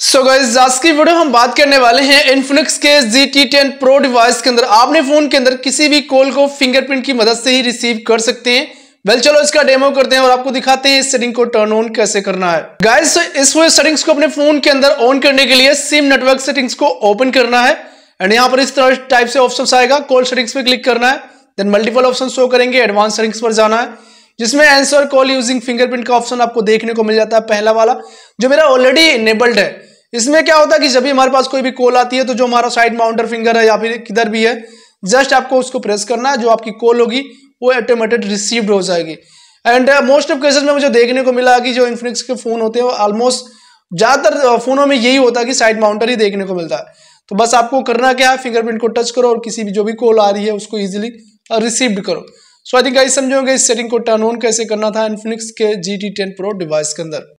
So guys आज की video हम बात करने वाले हैं इन्फिनिक्स के GT10 Pro डिवाइस के अंदर। आपने फ़ोन के अंदर किसी भी कॉल को फिंगरप्रिंट की मदद से ही रिसीव कर सकते हैं। वेल चलो इसका डेमो करते हैं और आपको दिखाते हैं इस सेटिंग को टर्न ऑन कैसे करना है। गाइस इस सेटिंग्स को अपने फ़ोन के अंदर ऑन करने के लिए सिम नेटवर्क सेटिंग्स को ओपन करना है। एंड यहाँ पर इस तरह टाइप से ऑप्शन आएगा। कॉल सेटिंग्स पे क्लिक करना है। देन मल्टीपल ऑप्शन शो करेंगे। एडवांस सेटिंग्स पर जाना है। जिसमें आंसर कॉल यूजिंग फिंगरप्रिंट का ऑप्शन आपको देखने को मिल जाता है, पहला वाला, जो मेरा ऑलरेडी इनेबल्ड है। इसमें क्या होता है कि जब भी हमारे पास कोई भी कॉल आती है तो जो हमारा साइड माउंटर फिंगर है या फिर किधर भी है जस्ट आपको उसको प्रेस करना है जो आपकी कॉल होगी, वो ऑटोमेटेड रिसीव्ड हो जाएगी। एंड मोस्ट ऑफ़ केसेस में मुझे देखने को मिला कि जो इन्फिनिक्स के फ़ोन होते हैं ऑलमोस्ट ज़्यादातर फोनों में यही होता है कि साइड माउंटर ही देखने को मिलता है। तो बस आपको करना क्या है फिंगरप्रिंट को टच करो और किसी भी जो भी कॉल आ रही है, उसको इजिली रिसीव्ड करो। सो आई थिंक आई समझोगे इस सेटिंग को टर्न ऑन कैसे करना था इन्फिनिक्स के G T ten pro device के अंदर।